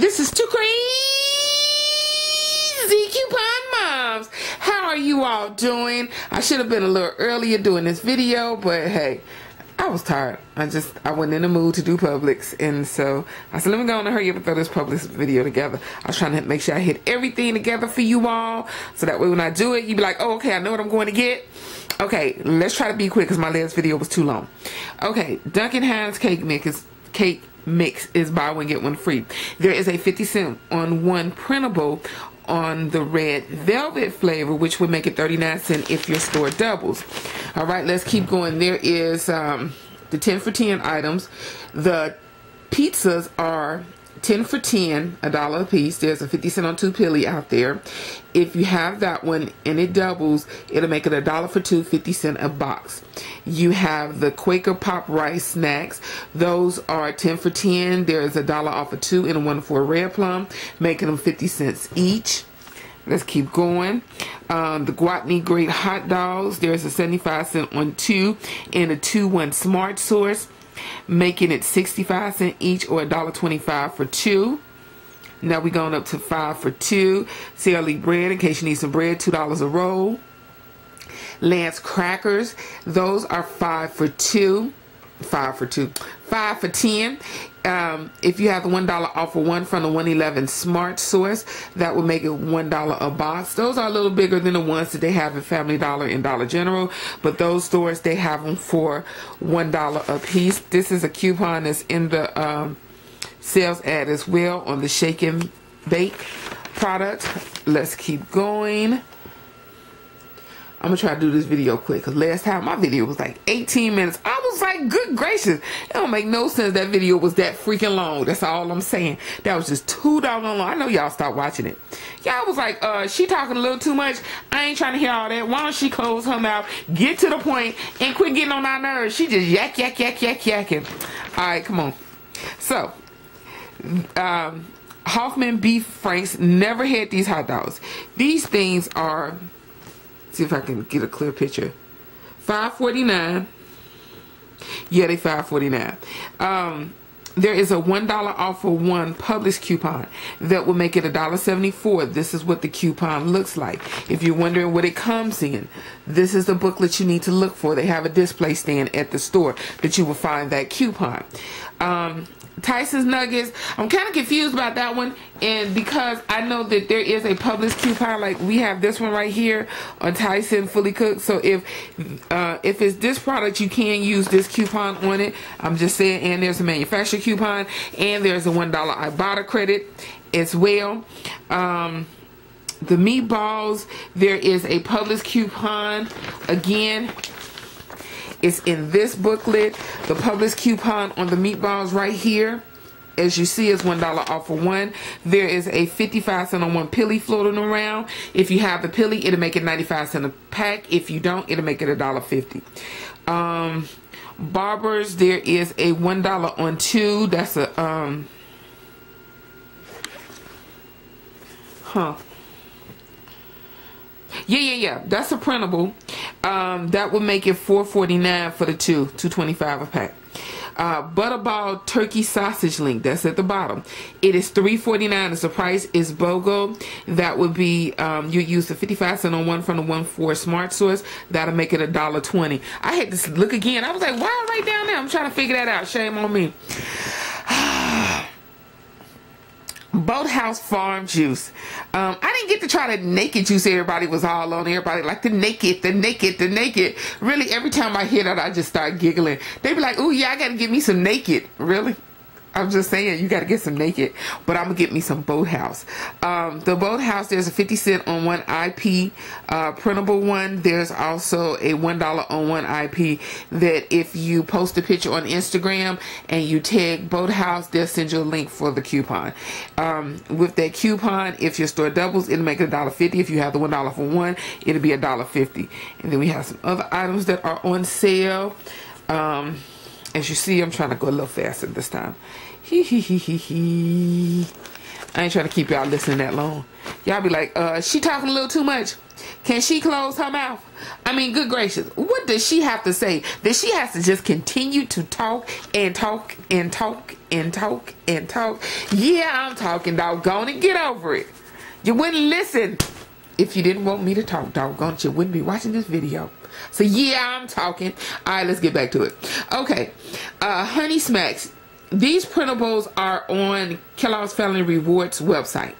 This is Two Krazy Coupon Moms. How are you all doing? I should have been a little earlier doing this video, but hey, I was tired. I just, I wasn't in the mood to do Publix. And so I said, let me go on and hurry up and throw this Publix video together. I was trying to make sure I hit everything together for you all. So that way when I do it, you be like, oh, okay, I know what I'm going to get. Okay, let's try to be quick because my last video was too long. Okay, Duncan Hines cake mix is cake mix is buy one get one free. There is a 50 cent on one printable on the red velvet flavor, which would make it 39 cent if your store doubles. All right, let's keep going. There is um, the 10 for 10 items. The pizzas are 10 for 10, a dollar a piece. There's a 50 cent on two peelie out there. If you have that one and it doubles, it'll make it a dollar for two, 50 cent a box. You have the Quaker Pop Rice Snacks. Those are 10 for 10. There's a dollar off of two and a one for a red plum, making them 50 cents each. Let's keep going. Um, the Gwaltney Great Hot Dogs. There's a 75 cent on two and a 2-1 Smart Source making it 65 cent each or $1.25 for two. Now we're going up to five for two. CLE bread in case you need some bread, $2 a roll. Lance crackers, those are five for two. Five for two. Five for ten. Um, if you have the one dollar off of one from the 111 Smart Source, that would make it one dollar a box. Those are a little bigger than the ones that they have in Family Dollar and Dollar General, but those stores they have them for one dollar a piece. This is a coupon that's in the um, sales ad as well on the Shake and Bake product. Let's keep going. I'm gonna try to do this video quick because last time my video was like 18 minutes. I was like, good gracious. It don't make no sense that video was that freaking long. That's all I'm saying. That was just too doggone long. I know y'all stopped watching it. Y'all was like, uh, she talking a little too much. I ain't trying to hear all that. Why don't she close her mouth, get to the point, and quit getting on our nerves? She just yak, yak, yak, yak, yakking. All right, come on. So, um, Hoffman Beef Franks never had these hot dogs. These things are See if I can get a clear picture. Five forty nine. Yeah, they five forty nine. Um, there is a one dollar off for one Publix coupon that will make it a dollar seventy four. This is what the coupon looks like. If you're wondering what it comes in, this is the booklet you need to look for. They have a display stand at the store that you will find that coupon. Um, Tyson's Nuggets. I'm kind of confused about that one, and because I know that there is a Publix coupon, like we have this one right here on Tyson Fully Cooked. So if uh, if it's this product, you can use this coupon on it. I'm just saying, and there's a manufacturer coupon, and there's a one dollar Ibotta credit as well. Um, the meatballs, there is a Publix coupon again it's in this booklet. The Publix coupon on the meatballs right here. As you see, is $1 off for one. There is a 55 cent on one peelie floating around. If you have the peelie, it'll make it 95 cent a pack. If you don't, it'll make it $1.50. Um, Barbers, there is a $1 on two. That's a, um, huh. Yeah, yeah, yeah. That's a printable. Um, that would make it four forty nine for the two, two twenty five a pack. Uh, Butterball turkey sausage link. That's at the bottom. It is three forty nine. The price is BOGO. That would be um, you use the fifty five cent on one from the one for Smart Source. That'll make it a dollar twenty. I had to look again. I was like, wow, right down there. I'm trying to figure that out. Shame on me. Bolthouse Farm Juice. Um, I didn't get to try the naked juice. Everybody was all on. Everybody like the naked, the naked, the naked. Really, every time I hear that, I just start giggling. They be like, "Oh yeah, I got to get me some naked." Really? I'm just saying, you got to get some naked, but I'm gonna get me some Bolthouse. Um, the Bolthouse, there's a 50 cent on one IP uh, printable one. There's also a one dollar on one IP that if you post a picture on Instagram and you tag Bolthouse, they'll send you a link for the coupon. Um, with that coupon, if your store doubles, it'll make it a dollar fifty. If you have the one dollar for one, it'll be a dollar fifty. And then we have some other items that are on sale. Um, as you see, I'm trying to go a little faster this time. Hee hee hee hee hee. I ain't trying to keep y'all listening that long. Y'all be like, uh, she talking a little too much. Can she close her mouth? I mean, good gracious, what does she have to say? That she has to just continue to talk and talk and talk and talk and talk? Yeah, I'm talking, doggone it. Get over it. You wouldn't listen if you didn't want me to talk, doggone it. You wouldn't be watching this video. So yeah, I'm talking. All right, let's get back to it. Okay, uh, Honey Smacks. These printables are on Kellogg's Family Rewards website.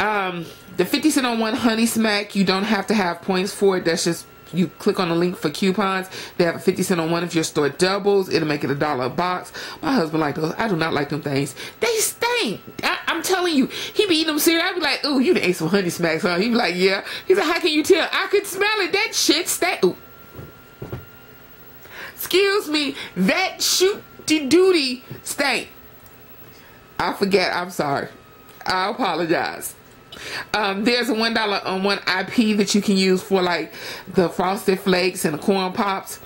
Um, the 50 cent on one Honey Smack, you don't have to have points for it. That's just you click on the link for coupons. They have a 50 cent on one if your store doubles. It'll make it a dollar a box. My husband like those. I do not like them things. They stink. I, am telling you. He be eating them cereal. I be like, ooh, you ate some honey smacks, huh? He be like, yeah. He's like, how can you tell? I could smell it. That shit stink. Ooh. Excuse me. That shooty duty stink. I forget. I'm sorry. I apologize. Um, there's a one dollar on one IP that you can use for like the frosted flakes and the corn pops.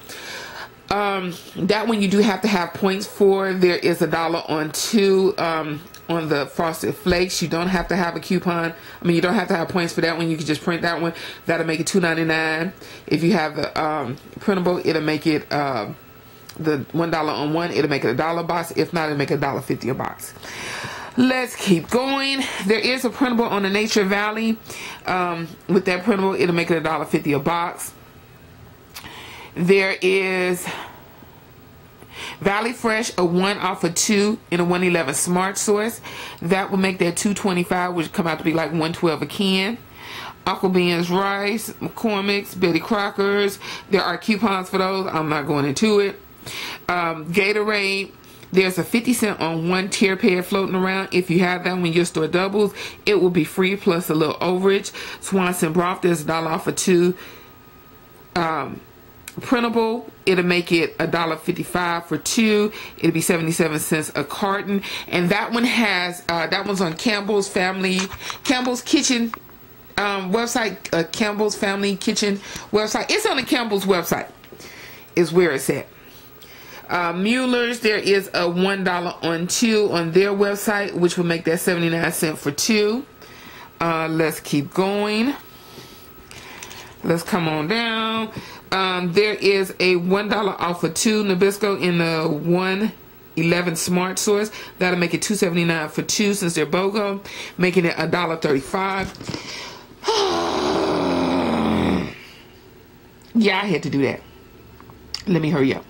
Um, that one you do have to have points for. There is a dollar on two um, on the frosted flakes. You don't have to have a coupon. I mean, you don't have to have points for that one. You can just print that one. That'll make it two ninety nine. If you have the um, printable, it'll make it uh, the one dollar on one. It'll make it a dollar box. If not, it'll make a dollar fifty a box. Let's keep going. There is a printable on the Nature Valley. Um, with that printable, it'll make it a dollar fifty a box. There is Valley Fresh, a one off of two in a 111 Smart Source. That will make that 225, which come out to be like 112 a can. Uncle Ben's Rice, McCormick's, Betty Crocker's. There are coupons for those. I'm not going into it. Um, Gatorade, there's a 50 cent on one tearpad floating around. If you have that when your store doubles, it will be free plus a little overage. Swanson broth, there's a dollar off for two. Um, printable it'll make it a dollar 55 for two it'll be 77 cents a carton and that one has uh, that one's on campbell's family campbell's kitchen um, website uh, campbell's family kitchen website it's on the campbell's website is where it's at uh, Mueller's, there is a $1 on two on their website, which will make that 79 cent for two. Uh, let's keep going. Let's come on down. Um, there is a $1 off for two Nabisco in the 111 Smart Source. That'll make it 279 for two since they're BOGO, making it $1.35. yeah, I had to do that. Let me hurry up.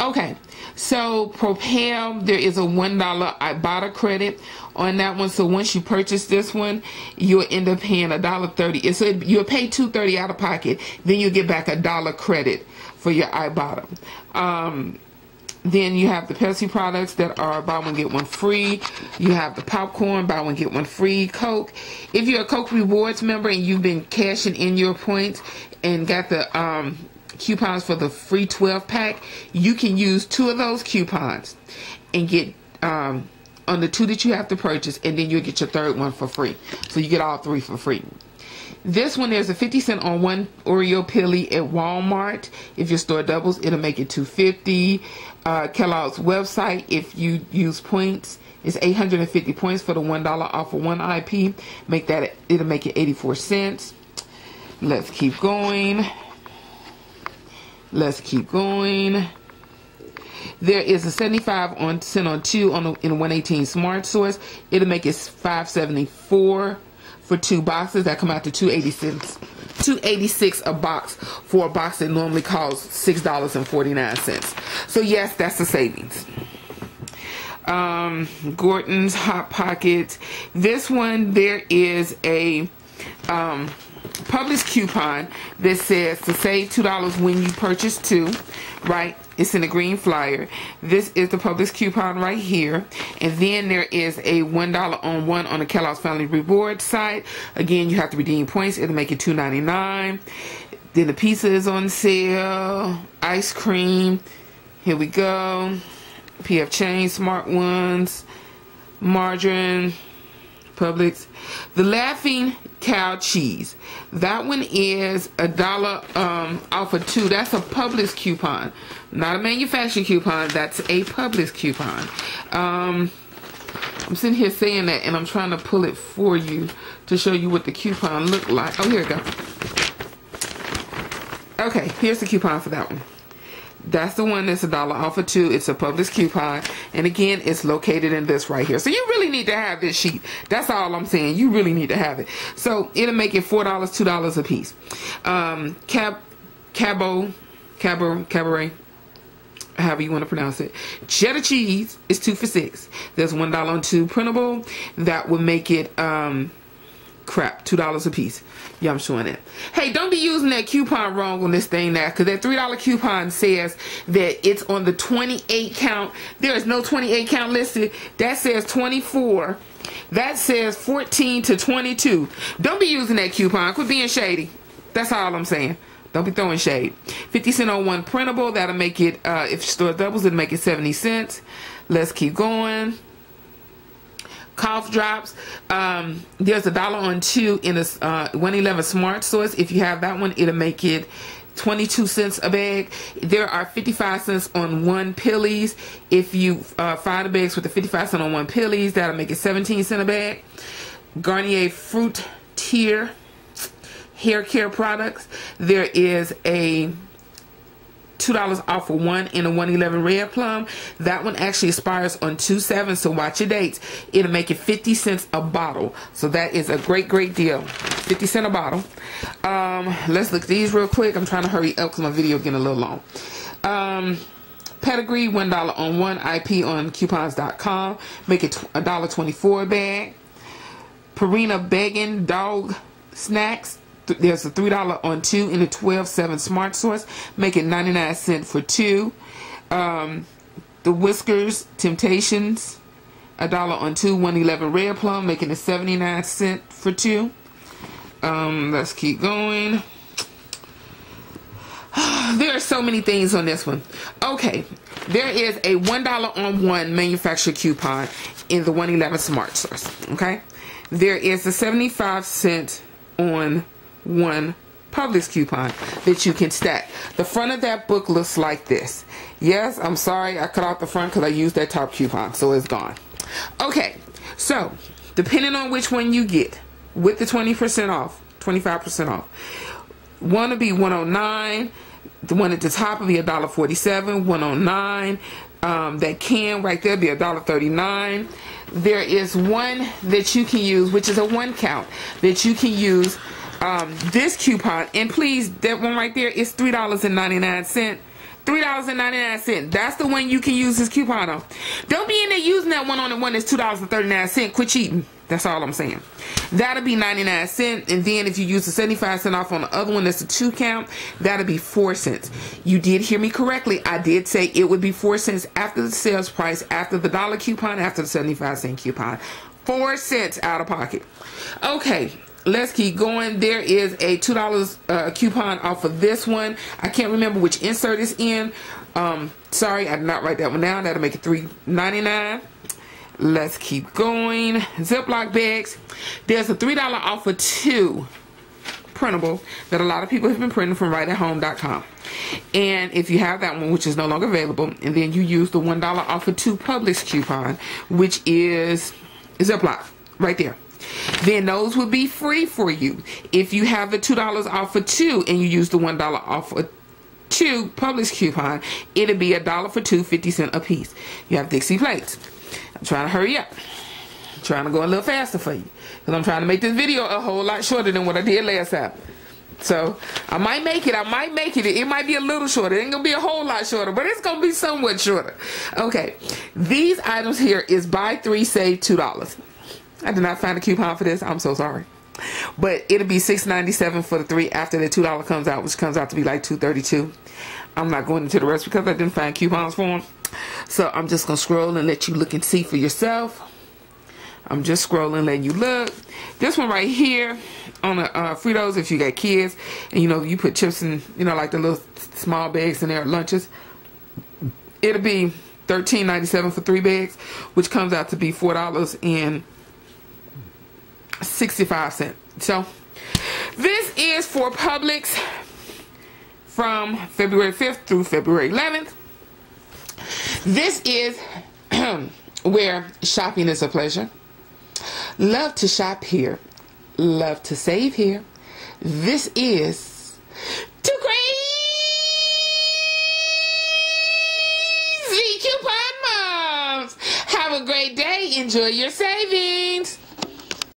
Okay, so Propel, there is a $1 Ibotta credit on that one. So once you purchase this one, you'll end up paying a dollar thirty. So you'll pay two thirty out of pocket. Then you get back a dollar credit for your Ibotta. Um, then you have the Pepsi products that are buy one get one free. You have the popcorn buy one get one free. Coke. If you're a Coke Rewards member and you've been cashing in your points and got the um, coupons for the free 12 pack, you can use two of those coupons and get um, on the two that you have to purchase, and then you'll get your third one for free. So you get all three for free. This one, there's a 50 cent on one Oreo Peelie at Walmart. If your store doubles, it'll make it 250. Uh, Kellogg's website, if you use points, is 850 points for the $1 off of one IP. Make that, it'll make it 84 cents. Let's keep going. Let's keep going. There is a 75 on cent on two on the, in 118 Smart Source. It'll make it 574 for two boxes. That come out to 286 286 a box for a box that normally costs six dollars and 49 cents. So yes, that's the savings. Um, Gorton's Hot Pockets. This one there is a um, Publix coupon that says to save $2 when you purchase two, right? It's in the green flyer. This is the Publix coupon right here. And then there is a $1 on one on the Kellogg's Family Reward site. Again, you have to redeem points. It'll make it $2.99. Then the pizza is on sale. Ice cream. Here we go. PF Chang's, Smart Ones. Margarine. Publix. The Laughing Cow Cheese. That one is a dollar um, off of two. That's a Publix coupon. Not a manufacturer coupon. That's a Publix coupon. Um, I'm sitting here saying that and I'm trying to pull it for you to show you what the coupon looked like. Oh, here we go. Okay, here's the coupon for that one. That's the one that's a dollar off of two. It's a Publix coupon. And again, it's located in this right here. So you really need to have this sheet. That's all I'm saying. You really need to have it. So it'll make it $4, $2 a piece. Um, cab, cabo, cabo, cabaret, however you want to pronounce it. Cheddar cheese is two for six. There's one dollar on two printable. That would make it um crap, two dollars a piece. Yeah, I'm showing it. Hey, don't be using that coupon wrong on this thing now, because that three dollar coupon says that it's on the 28 count. There is no 28 count listed. That says 24. That says 14 to 22. Don't be using that coupon. Quit being shady. That's all I'm saying. Don't be throwing shade. 50 cent on one printable. That'll make it, uh, if store doubles, it'll make it 70 cents. Let's keep going. Cough drops. Um, there's a dollar on two in a uh, 111 Smart Source. If you have that one, it'll make it 22 cents a bag. There are 55 cents on one peelies. If you uh, fire the bags with the 55 cent on one peelies, that'll make it 17 cent a bag. Garnier Fruit Tier hair care products. There is a $2 off for one in a 111 red plum. That one actually expires on 2-7, so watch your dates. It'll make it 50 cents a bottle. So that is a great, great deal. 50 cent a bottle. Um, let's look these real quick. I'm trying to hurry up because my video getting a little long. Um, Pedigree, $1 on one. IP on coupons.com. Make it $1.24 a bag. Purina Begging Dog Snacks, there's a three dollar on two in a 12-7 smart source making 99 cent for two. Um, the Whiskas temptations a dollar on two 111 red plum making a 79 cent for two. Um, let's keep going. There are so many things on this one. Okay there is a one dollar on one manufacturer coupon in the 111 smart source okay? There is a 75 cent on one Publix coupon that you can stack. The front of that book looks like this. Yes, I'm sorry I cut out the front because I used that top coupon, so it's gone. Okay, so depending on which one you get with the 20% off, 25% off, one will be 109 the one at the top will be a dollar 47 109 um, that can right there be a dollar 39 there is one that you can use which is a one count that you can use um, this coupon. And please, that one right there is $3.99. $3.99. That's the one you can use this coupon on. Don't be in there using that one on the one that's $2.39. Quit cheating. That's all I'm saying. That'll be 99 cents. And then if you use the 75 cent off on the other one, that's a two count, that'll be 4 cents. You did hear me correctly. I did say it would be 4 cents after the sales price, after the dollar coupon, after the 75 cent coupon. 4 cents out of pocket. Okay, let's keep going. There is a two dollars uh, coupon off of this one. I can't remember which insert is in. Um, sorry, I did not write that one down. That'll make it three ninety nine. Let's keep going. Ziploc bags. There's a three dollar off of two printable that a lot of people have been printing from rightathome.com. And if you have that one, which is no longer available, and then you use the one dollar off of two Publix coupon, which is Ziploc right there then those would be free for you. If you have the $2 off for two and you use the $1 off for two Publix coupon, it'll be a dollar for two, 50 cent a piece. You have Dixie plates. I'm trying to hurry up. I'm trying to go a little faster for you. Because I'm trying to make this video a whole lot shorter than what I did last time. So I might make it. I might make it. It might be a little shorter. It ain't gonna be a whole lot shorter, but it's gonna be somewhat shorter. Okay. These items here is buy three, save two dollars. I did not find a coupon for this. I'm so sorry. But it'll be $6.97 for the three after the $2 comes out, which comes out to be like $2.32. I'm not going into the rest because I didn't find coupons for them. So I'm just going to scroll and let you look and see for yourself. I'm just scrolling, letting you look. This one right here on the uh, Fritos, if you got kids, and you know, you put chips in, you know, like the little small bags in there lunches, it'll be $13.97 for three bags, which comes out to be $4 and 65 cents. So this is for Publix from February 5th through February 11th. This is where shopping is a pleasure. Love to shop here. Love to save here. This is Two Krazy Coupon Moms. Have a great day. Enjoy your savings.